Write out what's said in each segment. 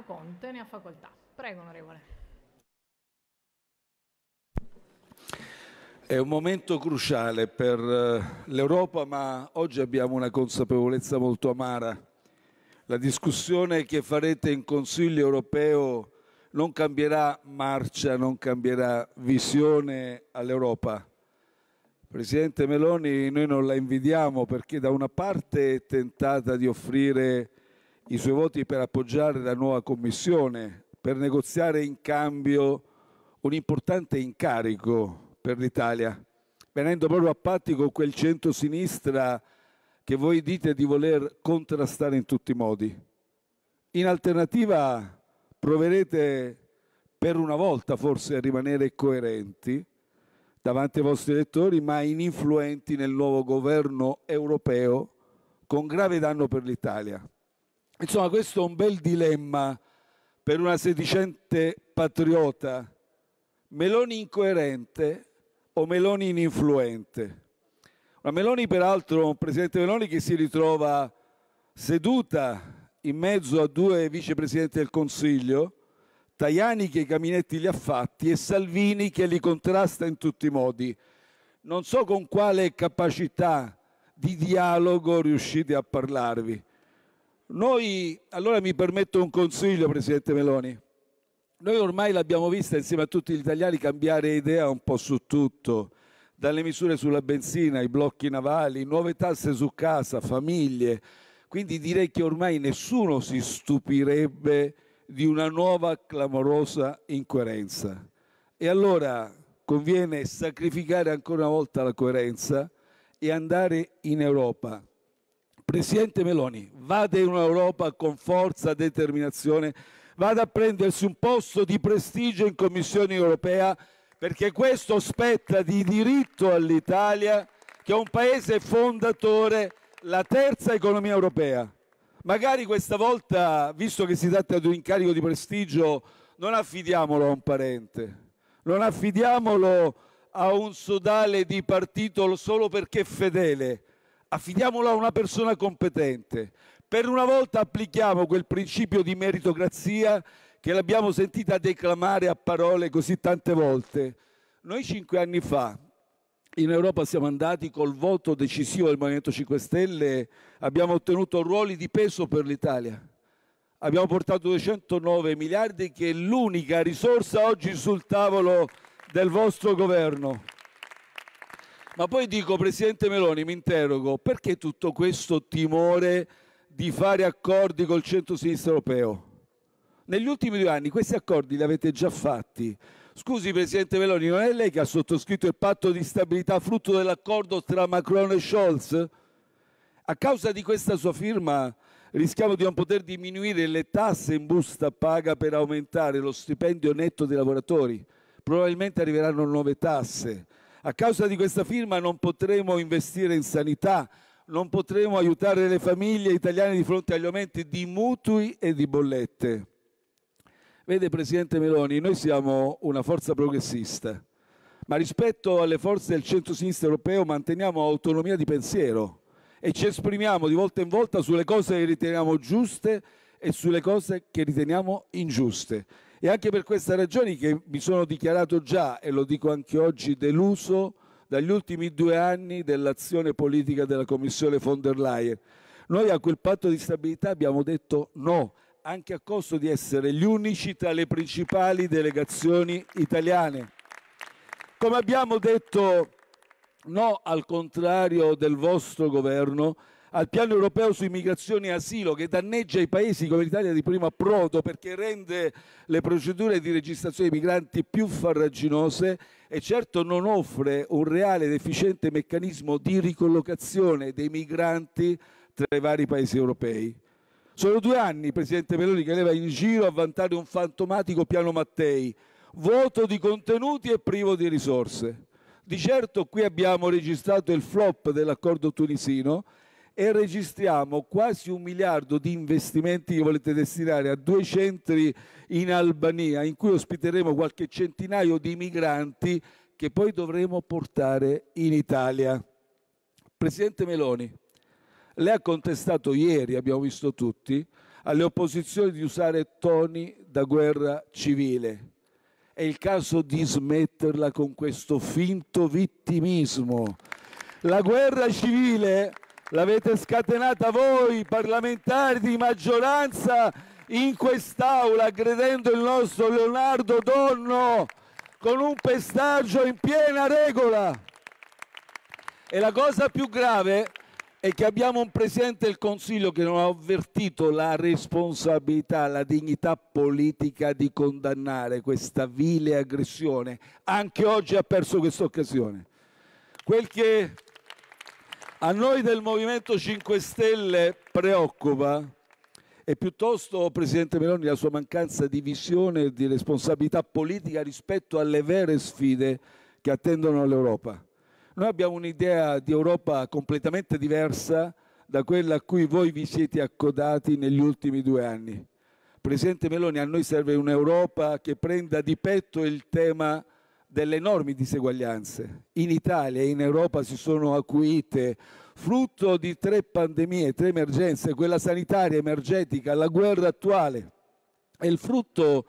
Conte ne ha facoltà. Prego, onorevole. È un momento cruciale per eh, l'Europa, ma oggi abbiamo una consapevolezza molto amara. La discussione che farete in Consiglio europeo non cambierà marcia, non cambierà visione all'Europa. Presidente Meloni, noi non la invidiamo perché da una parte è tentata di offrire i suoi voti per appoggiare la nuova Commissione, per negoziare in cambio un importante incarico per l'Italia, venendo proprio a patti con quel centro-sinistra che voi dite di voler contrastare in tutti i modi. In alternativa proverete per una volta forse a rimanere coerenti davanti ai vostri elettori, ma ininfluenti nel nuovo governo europeo, con grave danno per l'Italia. Insomma, questo è un bel dilemma per una sedicente patriota. Meloni incoerente o Meloni ininfluente? Una Meloni, peraltro, un presidente Meloni che si ritrova seduta in mezzo a due vicepresidenti del Consiglio, Tajani che i caminetti li ha fatti e Salvini che li contrasta in tutti i modi. Non so con quale capacità di dialogo riuscite a parlarvi. Noi, allora mi permetto un consiglio, Presidente Meloni. Noi ormai l'abbiamo vista insieme a tutti gli italiani cambiare idea un po' su tutto, dalle misure sulla benzina, i blocchi navali, nuove tasse su casa, famiglie. Quindi direi che ormai nessuno si stupirebbe di una nuova clamorosa incoerenza. E allora conviene sacrificare ancora una volta la coerenza e andare in Europa. Presidente Meloni, vada in Europa con forza, determinazione, vada a prendersi un posto di prestigio in Commissione europea perché questo spetta di diritto all'Italia che è un paese fondatore, la terza economia europea. Magari questa volta, visto che si tratta di un incarico di prestigio, non affidiamolo a un parente, non affidiamolo a un sodale di partito solo perché è fedele, affidiamolo a una persona competente. Per una volta applichiamo quel principio di meritocrazia che l'abbiamo sentita declamare a parole così tante volte. Noi cinque anni fa in Europa siamo andati col voto decisivo del Movimento 5 Stelle, abbiamo ottenuto ruoli di peso per l'Italia. Abbiamo portato 209 miliardi che è l'unica risorsa oggi sul tavolo del vostro governo. Ma poi dico, Presidente Meloni, mi interrogo, perché tutto questo timore di fare accordi col centro-sinistra europeo? Negli ultimi due anni questi accordi li avete già fatti. Scusi Presidente Meloni, non è lei che ha sottoscritto il patto di stabilità frutto dell'accordo tra Macron e Scholz? A causa di questa sua firma rischiamo di non poter diminuire le tasse in busta paga per aumentare lo stipendio netto dei lavoratori. Probabilmente arriveranno nuove tasse. A causa di questa firma non potremo investire in sanità, non potremo aiutare le famiglie italiane di fronte agli aumenti di mutui e di bollette. Vede, Presidente Meloni, noi siamo una forza progressista, ma rispetto alle forze del centro-sinistra europeo manteniamo autonomia di pensiero e ci esprimiamo di volta in volta sulle cose che riteniamo giuste e sulle cose che riteniamo ingiuste. E anche per questa ragione che mi sono dichiarato già, e lo dico anche oggi, deluso dagli ultimi due anni dell'azione politica della Commissione von der Leyen. Noi a quel patto di stabilità abbiamo detto no, anche a costo di essere gli unici tra le principali delegazioni italiane. Come abbiamo detto no al contrario del vostro governo al piano europeo su immigrazione e asilo che danneggia i paesi come l'Italia di primo approdo perché rende le procedure di registrazione dei migranti più farraginose e certo non offre un reale ed efficiente meccanismo di ricollocazione dei migranti tra i vari paesi europei. Sono due anni, Presidente Meloni, che leva in giro a vantare un fantomatico piano Mattei, vuoto di contenuti e privo di risorse. Di certo qui abbiamo registrato il flop dell'accordo tunisino e registriamo quasi un miliardo di investimenti che volete destinare a due centri in Albania in cui ospiteremo qualche centinaio di migranti che poi dovremo portare in Italia. Presidente Meloni, lei ha contestato ieri, abbiamo visto tutti, alle opposizioni di usare toni da guerra civile. È il caso di smetterla con questo finto vittimismo. La guerra civile l'avete scatenata voi, parlamentari di maggioranza, in quest'Aula, aggredendo il nostro Leonardo Donno con un pestaggio in piena regola. E la cosa più grave è che abbiamo un Presidente del Consiglio che non ha avvertito la responsabilità, la dignità politica di condannare questa vile aggressione. Anche oggi ha perso questa occasione. Quel che a noi del Movimento 5 Stelle preoccupa è piuttosto, Presidente Meloni, la sua mancanza di visione e di responsabilità politica rispetto alle vere sfide che attendono l'Europa. Noi abbiamo un'idea di Europa completamente diversa da quella a cui voi vi siete accodati negli ultimi due anni. Presidente Meloni, a noi serve un'Europa che prenda di petto il tema delle enormi diseguaglianze. In Italia e in Europa si sono acuite frutto di tre pandemie, tre emergenze, quella sanitaria, energetica, la guerra attuale. E il frutto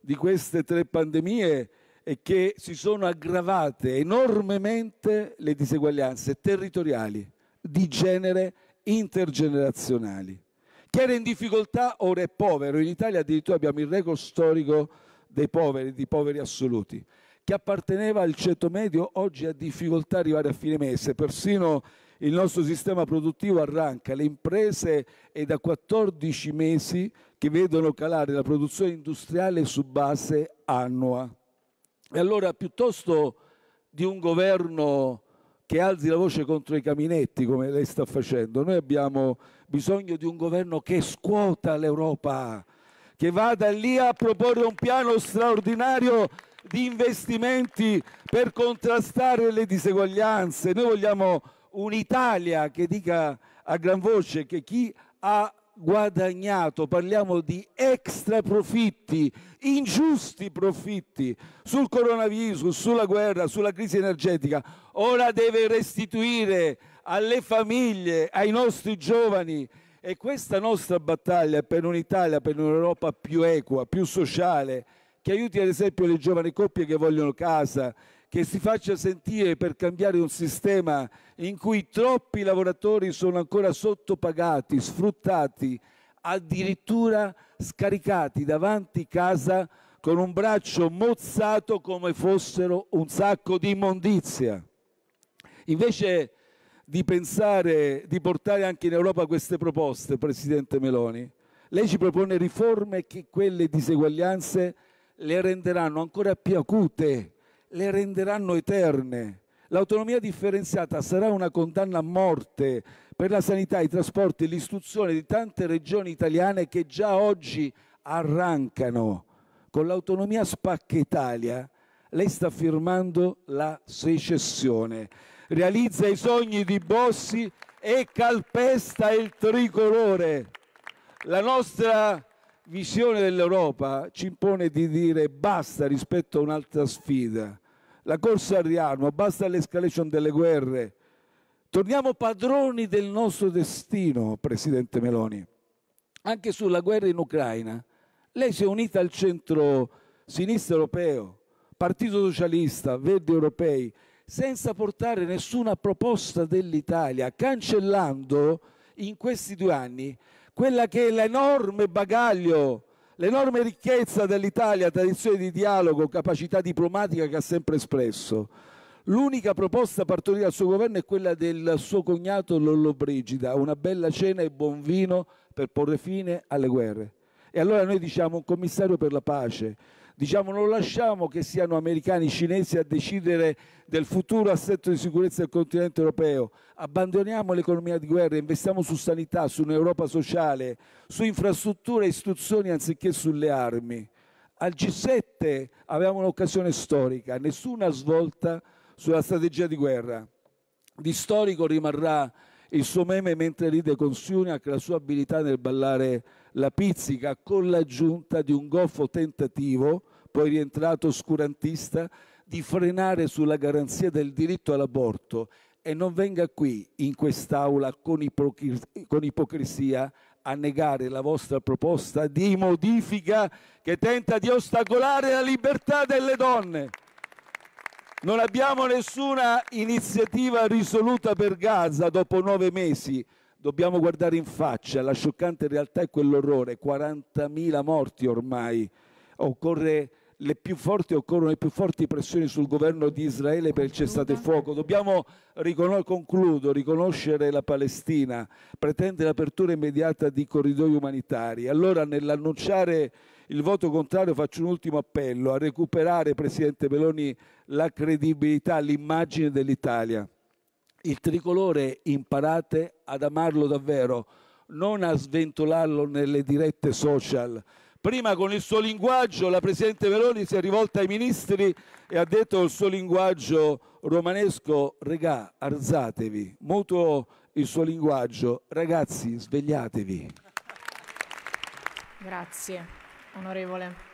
di queste tre pandemie è che si sono aggravate enormemente le diseguaglianze territoriali, di genere, intergenerazionali. Chi era in difficoltà ora è povero. In Italia addirittura abbiamo il record storico dei poveri, di poveri assoluti. Chi apparteneva al ceto medio oggi ha difficoltà ad arrivare a fine mese, persino il nostro sistema produttivo arranca, le imprese è da 14 mesi che vedono calare la produzione industriale su base annua. E allora piuttosto di un governo che alzi la voce contro i caminetti come lei sta facendo, noi abbiamo bisogno di un governo che scuota l'Europa, che vada lì a proporre un piano straordinario di investimenti per contrastare le diseguaglianze. Noi vogliamo un'Italia che dica a gran voce che chi ha guadagnato, parliamo di extra profitti, ingiusti profitti sul coronavirus, sulla guerra, sulla crisi energetica, ora deve restituire alle famiglie, ai nostri giovani. E questa nostra battaglia per un'Italia, per un'Europa più equa, più sociale, che aiuti ad esempio le giovani coppie che vogliono casa, che si faccia sentire per cambiare un sistema in cui troppi lavoratori sono ancora sottopagati, sfruttati, addirittura scaricati davanti casa con un braccio mozzato come fossero un sacco di immondizia. Invece di pensare di portare anche in Europa queste proposte, Presidente Meloni, lei ci propone riforme che quelle diseguaglianze le renderanno ancora più acute le renderanno eterne. L'autonomia differenziata sarà una condanna a morte per la sanità, i trasporti e l'istruzione di tante regioni italiane che già oggi arrancano. Con l'autonomia spacca Italia, lei sta firmando la secessione, realizza i sogni di Bossi e calpesta il tricolore. La nostra visione dell'Europa ci impone di dire basta rispetto a un'altra sfida. La corsa al riarmo, basta l'escalation delle guerre. Torniamo padroni del nostro destino, Presidente Meloni. Anche sulla guerra in Ucraina, lei si è unita al centro-sinistra europeo, Partito Socialista, Verdi Europei, senza portare nessuna proposta dell'Italia, cancellando in questi due anni quella che è l'enorme bagaglio, l'enorme ricchezza dell'Italia, tradizione di dialogo, capacità diplomatica che ha sempre espresso. L'unica proposta partorita dal suo governo è quella del suo cognato Lollobrigida, una bella cena e buon vino per porre fine alle guerre. E allora noi diciamo un commissario per la pace, Diciamo non lasciamo che siano americani, cinesi a decidere del futuro assetto di sicurezza del continente europeo. Abbandoniamo l'economia di guerra, investiamo su sanità, su un'Europa sociale, su infrastrutture e istruzioni anziché sulle armi. Al G7 avevamo un'occasione storica, nessuna svolta sulla strategia di guerra. Di storico rimarrà il suo meme mentre ride con Sunak, la sua abilità nel ballare la pizzica con l'aggiunta di un goffo tentativo, poi rientrato oscurantista, di frenare sulla garanzia del diritto all'aborto e non venga qui in quest'Aula con, ipocris- con ipocrisia a negare la vostra proposta di modifica che tenta di ostacolare la libertà delle donne. Non abbiamo nessuna iniziativa risoluta per Gaza dopo nove mesi. Dobbiamo guardare in faccia, la scioccante realtà è quell'orrore, 40.000 morti ormai. Occorre più forti, occorrono le più forti pressioni sul governo di Israele per il cessate il fuoco. Dobbiamo, riconos- concludo, riconoscere la Palestina, pretendere l'apertura immediata di corridoi umanitari. Allora, nell'annunciare il voto contrario, faccio un ultimo appello a recuperare, Presidente Meloni, la credibilità, l'immagine dell'Italia. Il tricolore imparate ad amarlo davvero, non a sventolarlo nelle dirette social. Prima con il suo linguaggio la Presidente Meloni si è rivolta ai ministri e ha detto il suo linguaggio romanesco, regà, arzatevi. Mutuo il suo linguaggio, ragazzi, svegliatevi. Grazie, onorevole.